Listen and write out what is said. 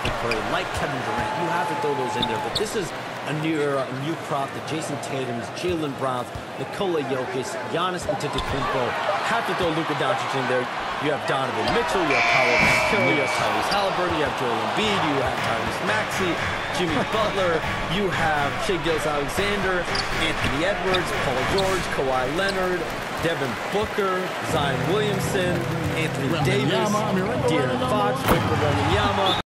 Stephen Curry, like Kevin Durant. You have to throw those in there. But this is a new era, a new crop. The Jayson Tatum's, Jaylen Brown's, Nikola Jokic, Giannis Antetokounmpo. Have to throw Luka Doncic in there. You have Donovan Mitchell, you have Paolo Banchero, you have Tyrese Halliburton, you have Joel Embiid, you have Tyrese Maxey, Jimmy Butler, you have Shai Gilgeous-Alexander, Anthony Edwards, Paul George, Kawhi Leonard, Devin Booker, Zion Williamson, Anthony Davis, De'Aaron Fox, Victor Wembanyama,